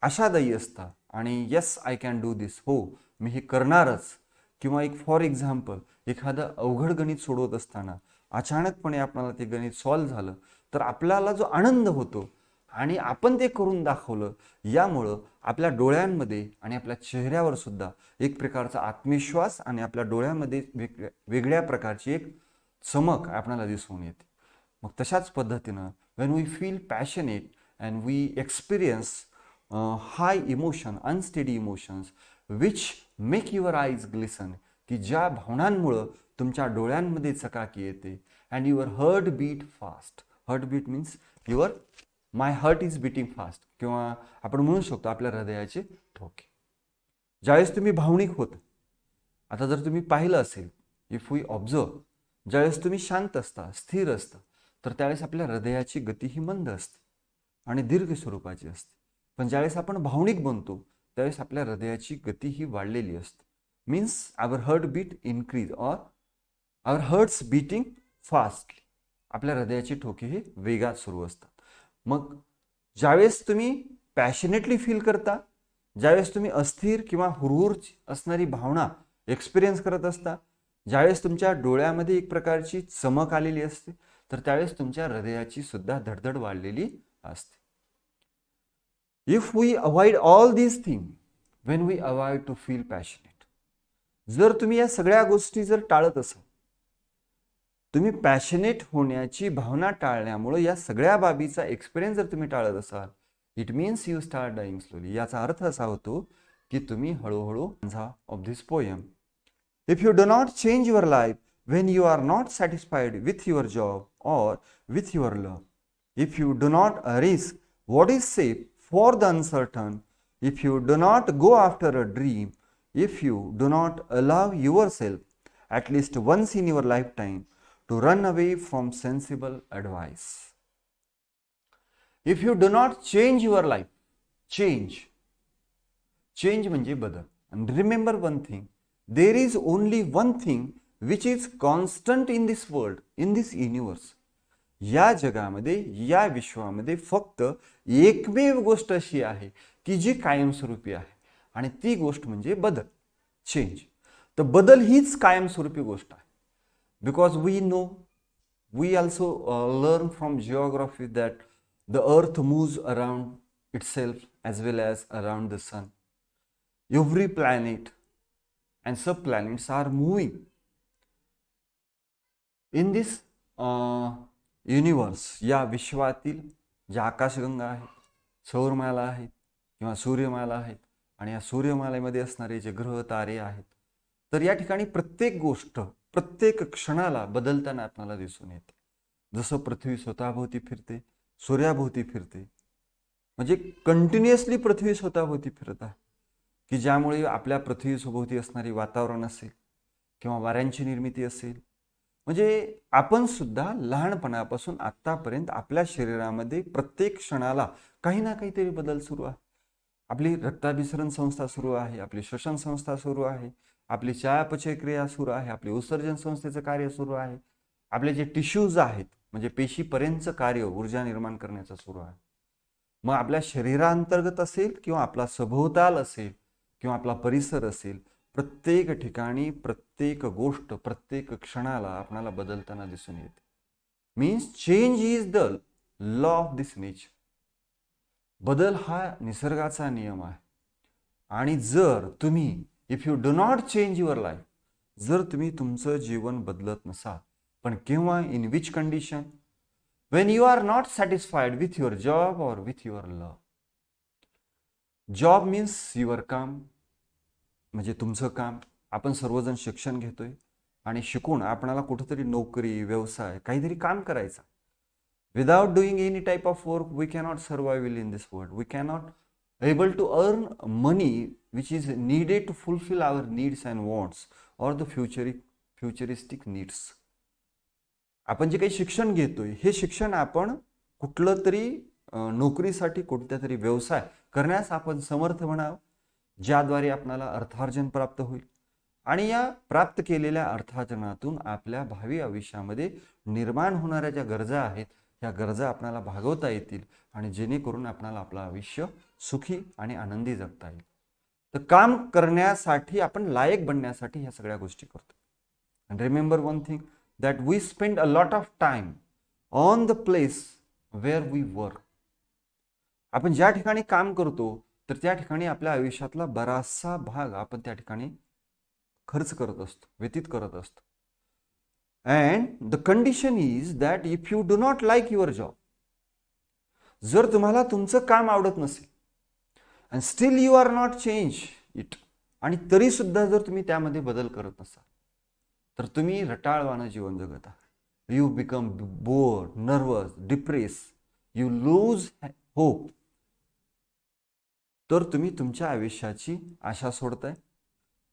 आशादायी असता आणि yes I can do this हो मी हे करणारच. किंवा एक फॉर एक्झाम्पल एखादं अवघड गणित सोडवत असताना अचानकपणे आपल्याला ते गणित सॉल्व्ह झालं तर आपल्याला जो आनंद होतो आणि आपण ते करून दाखवलं यामुळं आपल्या डोळ्यांमध्ये आणि आपल्या चेहऱ्यावर सुद्धा एक प्रकारचा आत्मविश्वास आणि आपल्या डोळ्यामध्ये वेगळ्या वेगळ्या प्रकारची एक चमक आपल्याला दिसून येते. मग तशाच पद्धतीनं when we feel passionate and we experience high emotion unsteady emotions which make your eyes glisten की ज्या भावनांमुळं तुमच्या डोळ्यांमध्ये चकाकी येते and your heart beat fast heart beat means your my heart is beating fast किंवा आपण म्हणू शकतो आपल्या हृदयाचे ठोके ज्यावेळेस तुम्ही भावनिक होत आता जर तुम्ही पाहिलं असेल इफ वी ऑब्झर्व ज्यावेळेस तुम्ही शांत असता स्थिर असता तर त्यावेळेस आपल्या हृदयाची गती ही मंद असते आणि दीर्घ स्वरूपाची असते. पण ज्यावेळेस आपण भावनिक बनतो त्यावेळेस आपल्या हृदयाची गती ही वाढलेली असते. Means our heart beat increase or our hearts beating fastly आपल्या हृदयाची ठोके हे वेगात सुरू असतात. मग ज्यावेळेस तुम्ही पॅशनेटली फील करता ज्यावेळेस तुम्ही अस्थिर किंवा हुरहुर असणारी भावना एक्सपिरियन्स करत असता ज्यावेळेस तुमच्या डोळ्यामध्ये एक प्रकारची चमक आलेली असते तर त्यावेळेस तुमच्या हृदयाची सुद्धा धडधड वाढलेली असते. If we avoid all these thing when we avoid to feel passionate जर तुम्ही या सगळ्या गोष्टी जर टाळत असाल तुम्ही पॅशनेट होण्याची भावना टाळण्यामुळे या सगळ्या बाबीचा एक्सपिरियन्स जर तुम्ही टाळत असाल it means you start dying slowly याचा अर्थ असा होतो की तुम्ही हळूहळू of this poem if you do not change your life when you are not satisfied with your job or with your love, if you do not risk what is safe for the uncertain, if you do not go after a dream, if you do not allow yourself at least once in your lifetime to run away from sensible advice. If you do not change your life, change. Change म्हणजे बदल. And remember one thing, there is only one thing which is constant in this world in this universe या जगामध्ये या विश्वामध्ये फक्त एकमेव गोष्ट अशी आहे की जी कायमस्वरूपी आहे. आणि ती गोष्ट म्हणजे बदल चेंज तर बदल हीच कायमस्वरूपी गोष्ट आहे. Because we know we also learn from geography that the earth moves around itself as well as around the sun every planet and sub planets are moving in this universe या विश्वातील ज्या आकाशगंगा आहेत सौरमाला आहेत किंवा सूर्यमाला आहेत आणि या सूर्यमालेमध्ये असणारे जे ग्रह तारे आहेत तर या ठिकाणी प्रत्येक गोष्ट प्रत्येक क्षणाला बदलताना आपल्याला दिसून येते. जसं पृथ्वी स्वतःभोवती फिरते सूर्याभोवती फिरते. म्हणजे कंटिन्युअसली पृथ्वी स्वतःभोवती फिरत आहे. की ज्यामुळे आपल्या पृथ्वीसोबोवती असणारी वातावरण असेल किंवा वाऱ्यांची निर्मिती असेल म्हणजे आपण सुद्धा लहानपणापासून आत्तापर्यंत आपल्या शरीरामध्ये प्रत्येक क्षणाला काही ना काहीतरी बदल सुरू आहे. आपली रक्ताभिसरण संस्था सुरू आहे आपली श्वसन संस्था सुरू आहे आपली चयापचय क्रिया सुरू आहे आपली उत्सर्जन संस्थेचं कार्य सुरू आहे. आपले जे टिश्यूज आहेत म्हणजे पेशीपर्यंतचं कार्य ऊर्जा निर्माण करण्याचं सुरू आहे. मग आपल्या शरीरांतर्गत असेल किंवा आपला सभोवताल असेल किंवा आपला परिसर असेल प्रत्येक ठिकाणी प्रत्येक गोष्ट प्रत्येक क्षणाला आपणाला बदलताना दिसून येते. Means change is the law of this nature बदल हा निसर्गाचा नियम आहे. आणि जर तुम्ही if you do not change your life जर तुम्ही तुमचं जीवन बदलत नसाल पण केव्हा in which condition when you are not satisfied with your job or with your love job means your काम. म्हणजे तुमचं काम आपण सर्वजण शिक्षण घेतोय आणि शिकून आपणाला कुठंतरी नोकरी व्यवसाय काहीतरी काम करायचा. Without doing any type of work we cannot survival in this world we cannot able to earn money which is needed to fulfil our needs and wants or the futuric futuristic needs आपण जे काही शिक्षण घेतोय हे शिक्षण आपण कुठलं तरी नोकरीसाठी कुठल्या तरी व्यवसाय करण्यास आपण समर्थ म्हणावं? ज्याद्वारे आपणाला अर्थार्जन प्राप्त होईल. आणि या प्राप्त केलेल्या अर्थार्जनातून आपल्या भावी आयुष्यामध्ये निर्माण होणाऱ्या ज्या गरजा आहेत या गरजा आपल्याला भागवता येतील आणि जेणेकरून आपणाला आपलं आयुष्य सुखी आणि आनंदी जगता येईल. तर काम करण्यासाठी आपण लायक बनण्यासाठी ह्या सगळ्या गोष्टी करतो. And remember one thing that we spend a lot of time on the place where we work आपण ज्या ठिकाणी काम करतो तर त्या ठिकाणी आपल्या आयुष्यातला बराचसा भाग आपण त्या ठिकाणी खर्च करत असतो व्यतीत करत असतो. And the condition is that if you do not like your job जर तुम्हाला तुमचं काम आवडत नसेल and still you are not change it आणि तरीसुद्धा जर तुम्ही त्यामध्ये बदल करत नसाल तर तुम्ही रटाळवानं जीवन जगत आहात. You become bore nervous depress you lose hope तर तुम्ही तुमच्या आयुष्याची आशा सोडताय?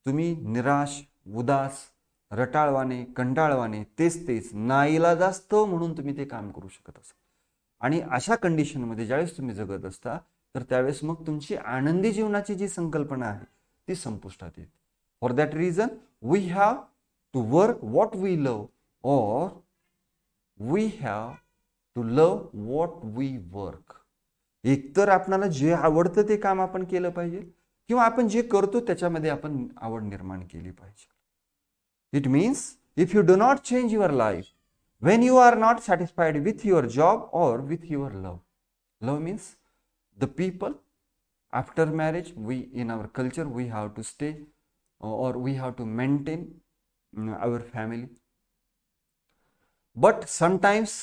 तुम्ही निराश उदास रटाळवाने कंटाळवाने तेच तेच नाईला जास्त म्हणून तुम्ही ते काम करू शकत असाल. आणि अशा कंडिशनमध्ये ज्यावेळेस तुम्ही जगत असता तर त्यावेळेस मग तुमची आनंदी जीवनाची जी संकल्पना आहे ती संपुष्टात येते. For that reason we have to work what we love or we have to love what we work एकतर आपणाला जे आवडतं ते काम आपण केलं पाहिजे किंवा आपण जे करतो त्याच्यामध्ये आपण आवड निर्माण केली पाहिजे. It means if you do not change your life when you are not satisfied with your job or with your love love means the people after marriage we in our culture we have to stay or we have to maintain our family but sometimes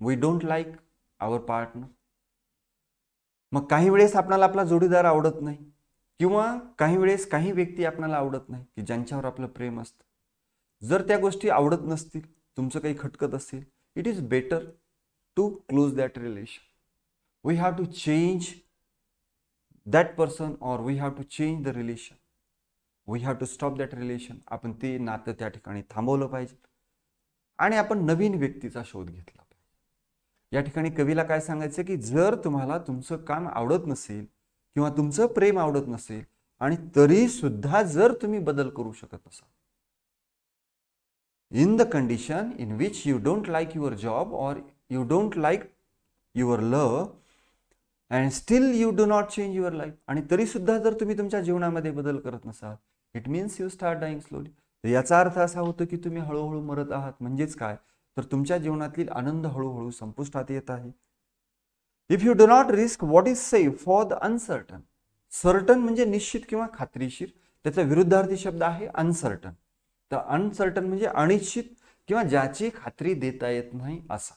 we don't like our partner मग काही वेळेस आपणाला आपला जोडीदार आवडत नाही. किंवा काही वेळेस काही व्यक्ती आपल्याला आवडत नाही की ज्यांच्यावर आपलं प्रेम असतं. जर त्या गोष्टी आवडत नसतील तुमचं काही खटकत असेल it is better to close that relation we have to change that person or we have to change the relation we have to stop that relation आपण ते नातं त्या ठिकाणी थांबवलं पाहिजे. आणि आपण नवीन व्यक्तीचा शोध घेतला. या ठिकाणी कवीला काय सांगायचं की जर तुम्हाला तुमचं काम आवडत नसेल किंवा तुमचं प्रेम आवडत नसेल आणि तरी सुद्धा जर तुम्ही बदल करू शकत नसाल in the condition in which you don't like your job or you don't like your love and still you do not change your life आणि तरी सुद्धा जर तुम्ही तुमच्या जीवनामध्ये बदल करत नसाल it means you start dying slowly तर याचा अर्थ असा होतो की तुम्ही हळूहळू मरत आहात. म्हणजेच काय? तर तुमच्या जीवनातील आनंद हळूहळू संपुष्टात येत आहे. If you do not risk what is safe for the uncertain certain म्हणजे निश्चित किंवा खात्रीशीर त्याचा विरुद्धार्थी शब्द आहे अनसर्टन तर अनसर्टन म्हणजे अनिश्चित किंवा ज्याची खात्री देता येत नाही असा.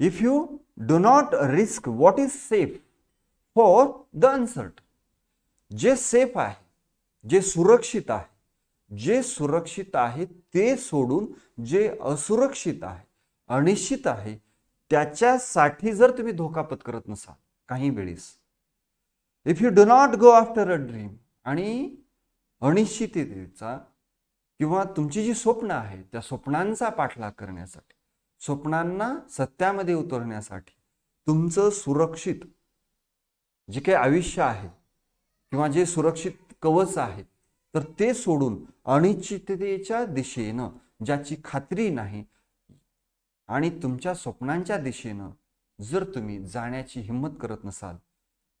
If you do not risk what is safe for the uncertain जे सेफ आहे जे सुरक्षित आहे जे सुरक्षित आहे ते सोडून जे असुरक्षित आहे अनिश्चित आहे त्याच्यासाठी जर तुम्ही धोका पत्करत नसाल काही वेळेस if you do not go after a dream आणि अनिश्चिततेचा किंवा तुमची जी स्वप्न आहे त्या स्वप्नांचा पाठलाग करण्यासाठी स्वप्नांना सत्यामध्ये उतरण्यासाठी तुमचं सुरक्षित जे काही आयुष्य आहे किंवा जे सुरक्षित कवच आहे तर ते सोडून अनिश्चिततेच्या दिशेनं ज्याची खात्री नाही आणि तुमच्या स्वप्नांच्या दिशेनं जर तुम्ही जाण्याची हिंमत करत नसाल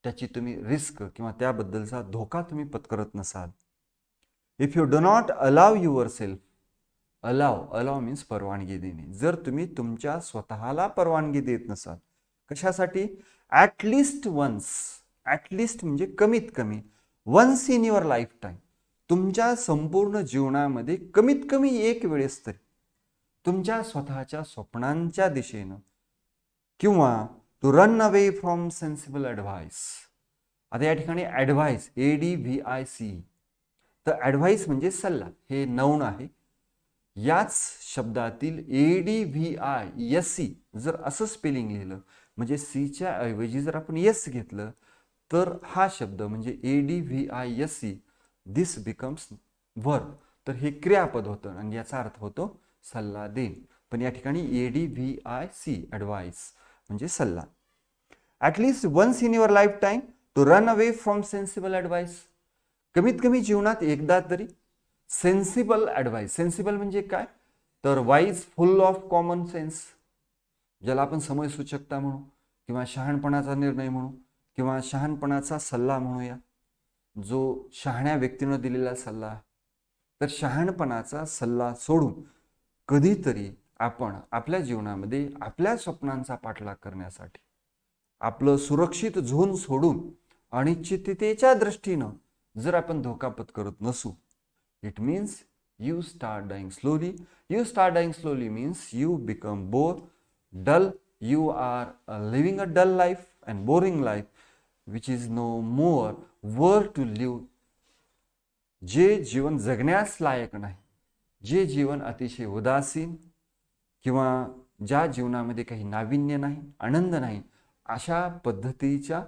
त्याची तुम्ही रिस्क किंवा त्याबद्दलचा धोका तुम्ही पत्करत नसाल. If you do not allow yourself allow allow means परवानगी देणे. जर तुम्ही तुमच्या स्वतःला परवानगी देत नसाल कशासाठी? ॲटलिस्ट वन्स ॲटलिस्ट म्हणजे कमीत कमी once in your life time तुमच्या संपूर्ण जीवनामध्ये कमीत कमी एक वेळेस तरी तुमच्या स्वतःच्या स्वप्नांच्या दिशेनं किंवा to run away from sensible advice आता या ठिकाणी advice A D V I C तर ॲडव्हाइस म्हणजे सल्ला. हे नौन आहे. याच शब्दातील A D V I S C जर असं स्पेलिंग लिहिलं म्हणजे सीच्या ऐवजी जर आपण यस घेतलं तर हा शब्द म्हणजे A D V I S C this becomes verb तर हे क्रियापद होतं आणि याचा अर्थ होतो सल्ला देण. पण या ठिकाणी A D V I C advice म्हणजे सल्ला. At least once in your lifetime to run away from sensible advice कमीत कमी जीवनात एकदा तरी सेन्सिबल ॲडवाईस सेन्सिबल म्हणजे काय? तर wise full of common sense ज्याला आपण समयसूचकता म्हणू किंवा शहाणपणाचा निर्णय म्हणू किंवा शहाणपणाचा सल्ला म्हणूया. जो शहाण्या व्यक्तीनं दिलेला सल्ला तर शहाणपणाचा सल्ला सोडून कधीतरी आपण आपल्या जीवनामध्ये आपल्या स्वप्नांचा पाठलाग करण्यासाठी आपलं सुरक्षित झोन सोडून अनिश्चिततेच्या दृष्टीनं जर आपण धोका पत्करत नसू it means you start dying slowly you start dying slowly means you become bore dull you are living a dull life and boring life which is no more worth to live जे जीवन जगण्यास लायक नाही जे जीवन अतिशय उदासीन किंवा ज्या जीवनामध्ये काही नाविन्य नाही आनंद नाही अशा पद्धतीच्या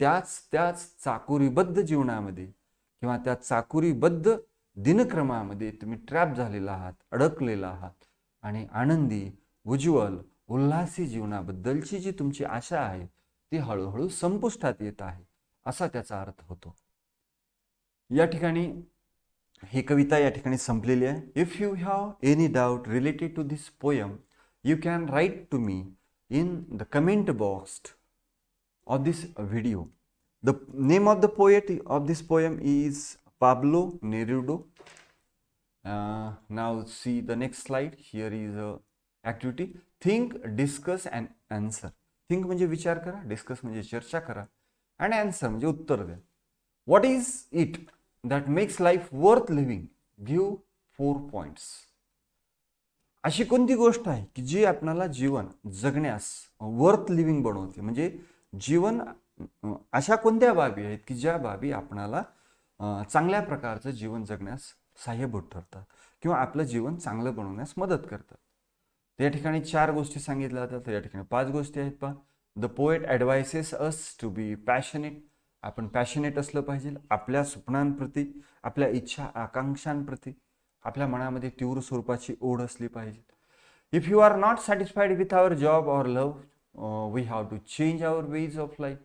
त्याच त्याच चाकुरीबद्ध जीवनामध्ये किंवा त्या चाकुरीबद्ध दिनक्रमामध्ये तुम्ही ट्रॅप झालेला आहात अडकलेला आहात आणि आनंदी उज्ज्वल उल्हासी जीवनाबद्दलची जी तुमची आशा आहे ती हळूहळू संपुष्टात येत आहे असा त्याचा अर्थ होतो. या ठिकाणी ही कविता या ठिकाणी संपलेली आहे. If you have any doubt related to this poem you can write to me in the comment box of this video the name of the poet of this poem is Pablo Neruda now see the next slide here is a activity think discuss and answer think म्हणजे विचार करा discuss म्हणजे चर्चा करा and answer म्हणजे उत्तर द्या. What is it that makes life worth living give four points अशी कोणती गोष्ट आहे की जी आपणाला जीवन जगण्यास वर्थ लिव्हिंग बनवते? म्हणजे जीवन अशा कोणत्या बाबी आहेत की ज्या बाबी आपणाला चांगल्या प्रकारचं जीवन जगण्यास सहाय्यभूत ठरतात किंवा आपलं जीवन चांगलं बनवण्यास मदत करतात? तर या ठिकाणी चार गोष्टी सांगितल्या जातात. तर या ठिकाणी पाच गोष्टी आहेत पहा. The poet advises us to be passionate आपण पॅशनेट असलं पाहिजे. आपल्या स्वप्नांप्रती आपल्या इच्छा आकांक्षांप्रती आपल्या मनामध्ये तीव्र स्वरूपाची ओढ असली पाहिजे. If you are not satisfied with our job or love we have to change our ways of life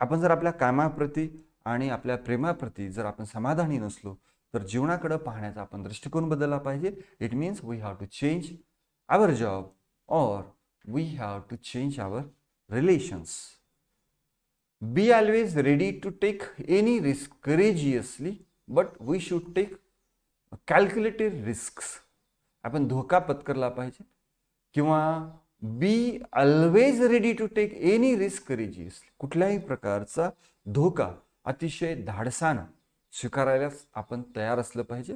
आपण जर आपल्या कामाप्रती आणि आपल्या प्रेमाप्रती जर आपण समाधानी नसलो तर जीवनाकडे पाहण्याचा आपण दृष्टिकोन बदलला पाहिजे. It means we have to change our job or we have to change our relations be always ready to take any risk courageously, but we should take calculated risk आपण धोका पत्करला पाहिजे किंवा be always ready to take any risk courageously कुठल्याही प्रकारचा धोका अतिशय धाडसानं स्वीकारायलाच आपण तयार असलं पाहिजे.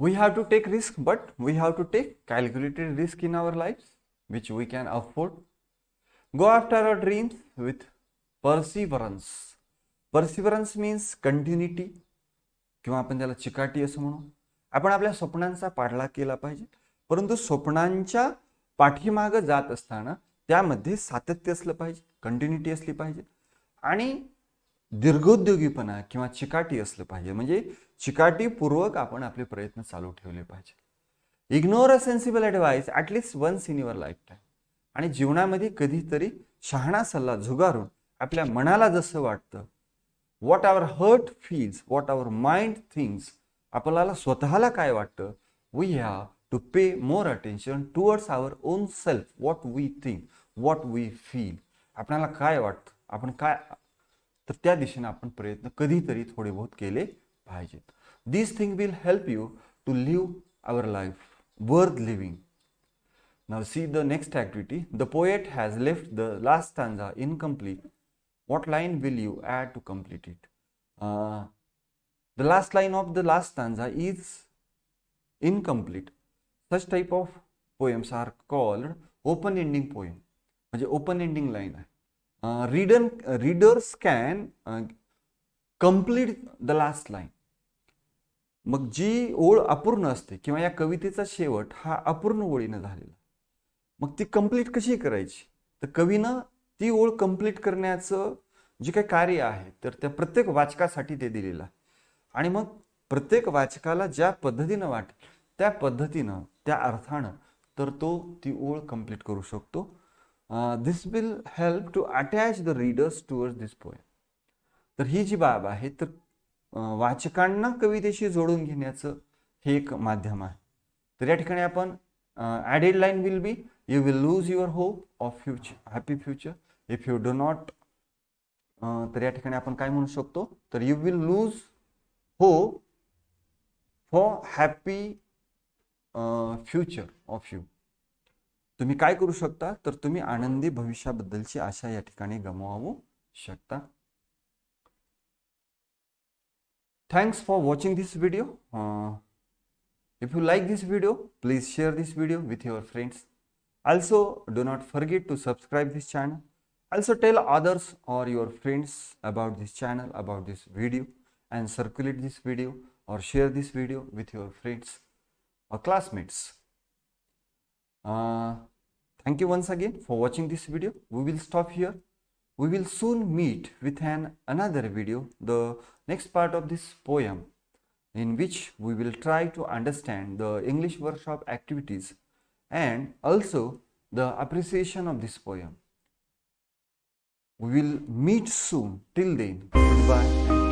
We have to take risk but we have to take calculated risk in our life which we can afford. Go after our dreams with perseverance perseverance means continuity. किंवा आपण त्याला चिकाटी असं म्हणू. आपण आपल्या स्वप्नांचा पाठलाग केला पाहिजे. परंतु स्वप्नांच्या पाठीमागं जात असताना त्यामध्ये सातत्य असलं पाहिजे कंटिन्युटी असली पाहिजे. आणि दीर्घोद्योगीपणा किंवा चिकाटी असलं पाहिजे. म्हणजे चिकाटीपूर्वक आपण आपले प्रयत्न चालू ठेवले पाहिजे. Ignore a sensible advice at least once in your life time आणि जीवनामध्ये कधीतरी शहाणा सल्ला झुगारून आपल्या मनाला जसं वाटतं what our heart feels what our mind thinks आपल्याला स्वतःला काय वाटतं we have to pay more attention towards our own self what we think what we feel आपल्याला काय वाटतं आपण काय तो दिशे अपन आपण प्रयत्न कधीतरी थोडे बहुत के लिए पाहिजेत this thing will help you to live our life worth living now see the next activity the poet has left the last stanza incomplete what line will you add to complete it the last line of the last stanza is incomplete such type of poems are called open ending poem open ending line है Uh, uh, reader, readers can uh, complete the last line मग जी ओळ अपूर्ण असते किंवा या कवितेचा शेवट हा अपूर्ण ओळीनं झालेला. मग ती कंप्लीट कशी करायची? तर कवीनं ती ओळ कंप्लीट करण्याचं जे काही कार्य आहे तर त्या प्रत्येक वाचकासाठी ते दिलेलं आहे. आणि मग प्रत्येक वाचकाला ज्या पद्धतीनं वाटेल त्या पद्धतीनं त्या अर्थानं तर तो ती ओळ कंप्लीट करू शकतो. This will help to attach the readers towards this poem तर ही जी बाब आहे तर uh, वाचकांना कवितेशी जोडून घेण्याचं हे एक माध्यम आहे. तर या ठिकाणी आपण added line will be you will lose your hope of future happy future if you do not तर या ठिकाणी आपण काय म्हणू शकतो? तर you will lose hope for happy future of you तुम्ही काय करू शकता तर तुम्ही आनंदी भविष्याबद्दलची आशा या ठिकाणी गमवावू शकता Thanks for watching this video. Uh, if you like this video, please share this video with your friends. Also, do not forget to subscribe this channel. Also, tell others or your friends about this channel, about this video and circulate this video or share this video with your friends or classmates. Uh, thank you once again for watching this video. We will stop here. We will soon meet with an another video, the next part of this poem, in which we will try to understand the English workshop activities and also the appreciation of this poem. We will meet soon. Till then, goodbye.